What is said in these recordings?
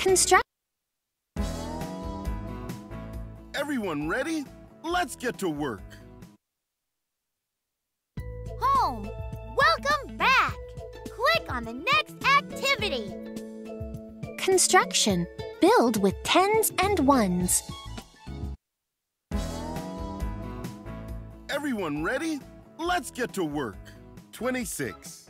Construct. Everyone ready? Let's get to work. Home, welcome back. Click on the next activity. Construction. Build with tens and ones. Everyone ready? Let's get to work. 26.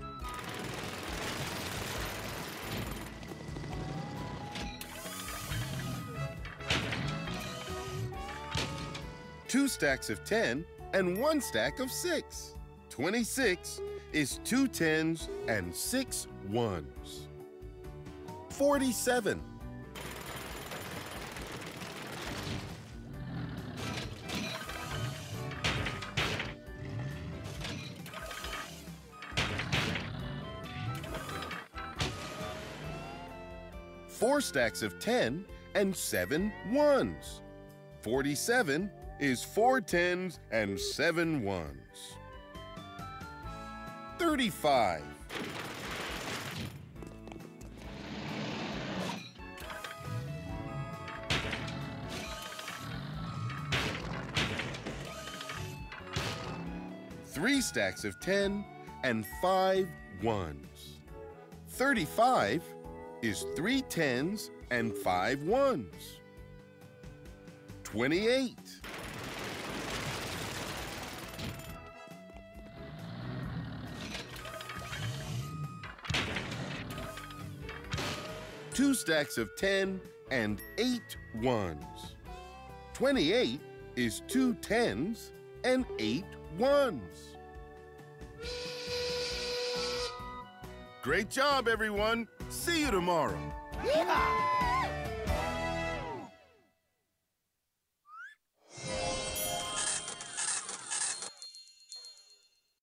Two stacks of 10 and one stack of 6. 26 is two tens and six ones. 47. Four stacks of 10 and seven ones. 47 is four tens and seven ones. 35. Three stacks of 10 and five ones. 35 is three tens and five ones. 28. Two stacks of 10 and eight ones. 28 is two tens and eight ones. Great job, everyone. See you tomorrow. Yeehaw!